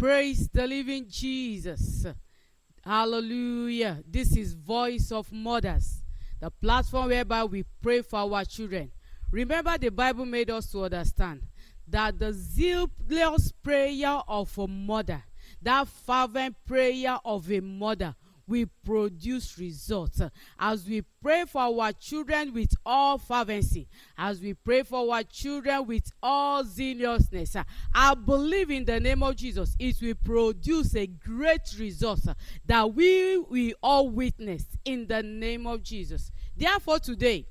Praise the living Jesus. Hallelujah. This is Voice of Mothers, the platform whereby we pray for our children. Remember, the Bible made us to understand that the zealous prayer of a mother, that fervent prayer of a mother, will produce results. As we pray for our children with all fervency, as we pray for our children with all zealousness, I believe in the name of Jesus, it will produce a great result that we will all witness in the name of Jesus. Therefore, today,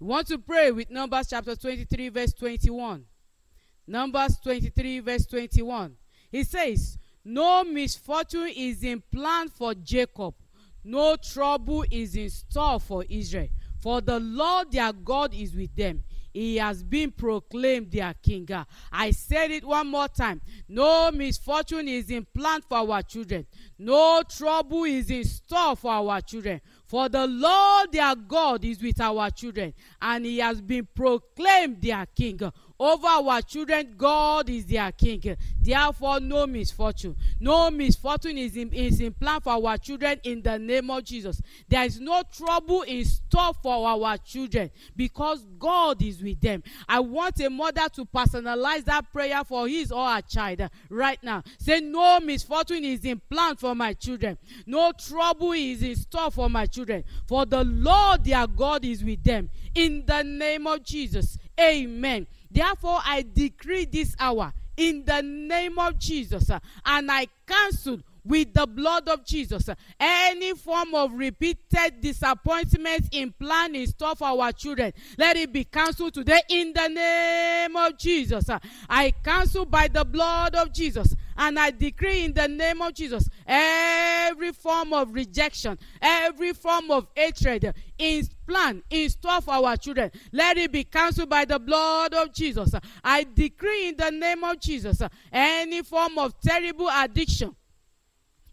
we want to pray with Numbers chapter 23, verse 21. Numbers 23, verse 21. He says, No misfortune is in plan for Jacob, no trouble is in store for Israel. For the Lord their God is with them. He has been proclaimed their king. I said it one more time. No misfortune is in plan for our children. No trouble is in store for our children. For the Lord their God is with our children, and he has been proclaimed their king. Over our children, God is their king. Therefore, no misfortune. No misfortune is in, is in plan for our children in the name of Jesus. There is no trouble in store for our children because God is with them. I want a mother to personalize that prayer for his or her child right now. Say, No misfortune is in plan for my children. No trouble is in store for my children. For the Lord their God is with them. In the name of Jesus. Amen. Therefore, I decree this hour in the name of Jesus, uh, and I cancel with the blood of Jesus any form of repeated disappointment in plan in store for our children. Let it be cancelled today in the name of Jesus. I cancel by the blood of Jesus. And I decree in the name of Jesus every form of rejection, every form of hatred in plan, in store for our children, let it be cancelled by the blood of Jesus. I decree in the name of Jesus any form of terrible addiction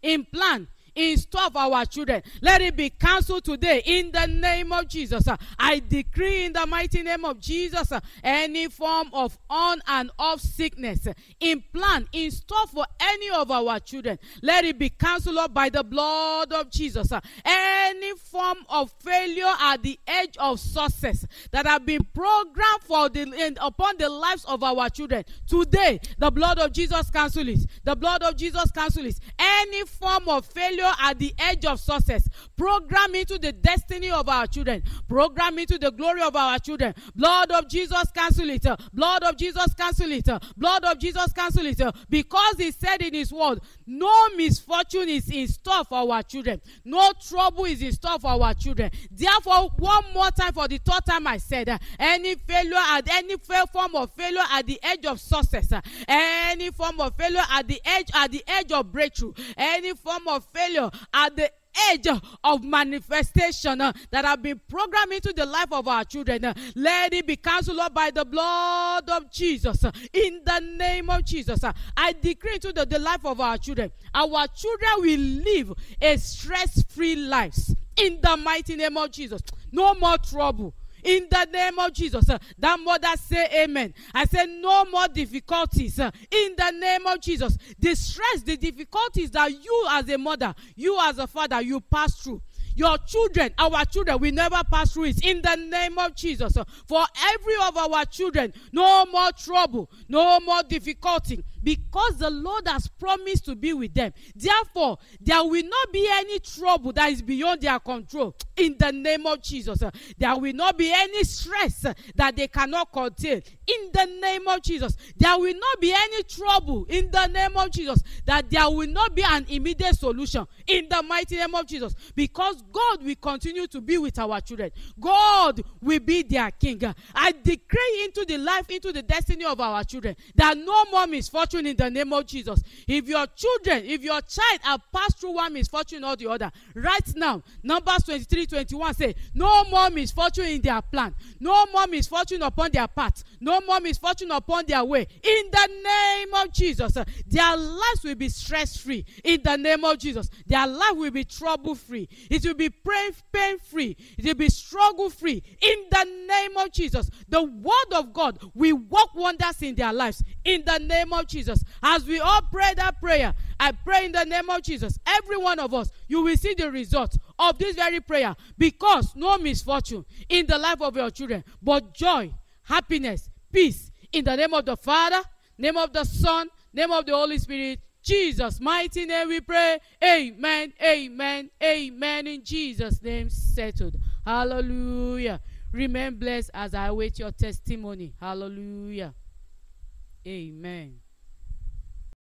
in plan in store for our children. Let it be cancelled today in the name of Jesus. I decree in the mighty name of Jesus any form of on and off sickness in plan, in store for any of our children. Let it be cancelled by the blood of Jesus. Any form of failure at the edge of success that have been programmed for the upon the lives of our children. Today, the blood of Jesus cancels it. The blood of Jesus cancel it. Any form of failure at the edge of success. Program into the destiny of our children. Program into the glory of our children. Blood of Jesus, cancel it. Blood of Jesus, cancel it. Blood of Jesus, cancel it. Because he said in his word, no misfortune is in store for our children. No trouble is in store for our children. Therefore, one more time for the third time I said, any failure at any form of failure at the edge of success, any form of failure at the edge at the edge of breakthrough, any form of failure at the edge of manifestation uh, that have been programmed into the life of our children. Uh, let it be cancelled by the blood of Jesus. Uh, in the name of Jesus, uh, I decree into the, the life of our children. Our children will live a stress-free lives. In the mighty name of Jesus. No more trouble in the name of Jesus. That mother say amen. I say no more difficulties in the name of Jesus. The stress, the difficulties that you as a mother, you as a father, you pass through. Your children, our children, we never pass through it in the name of Jesus. For every of our children, no more trouble, no more difficulty, because the Lord has promised to be with them. Therefore, there will not be any trouble that is beyond their control in the name of Jesus. Uh, there will not be any stress uh, that they cannot contain in the name of Jesus. There will not be any trouble in the name of Jesus. That there will not be an immediate solution in the mighty name of Jesus. Because God will continue to be with our children. God will be their king. I decree into the life, into the destiny of our children that no more misfortune in the name of Jesus. If your children, if your child have passed through one misfortune or the other, right now, Numbers 23 21 say, No more misfortune in their plan, no more misfortune upon their path, no more misfortune upon their way. In the name of Jesus, their lives will be stress free. In the name of Jesus, their life will be trouble free. It will be pain free. It will be struggle free. In the name of Jesus, the word of God will work wonders in their lives. In the name of Jesus. Jesus. As we all pray that prayer, I pray in the name of Jesus, every one of us, you will see the result of this very prayer because no misfortune in the life of your children, but joy, happiness, peace in the name of the Father, name of the Son, name of the Holy Spirit. Jesus' mighty name we pray. Amen, amen, amen. In Jesus' name, settled. Hallelujah. Remain blessed as I await your testimony. Hallelujah. Amen.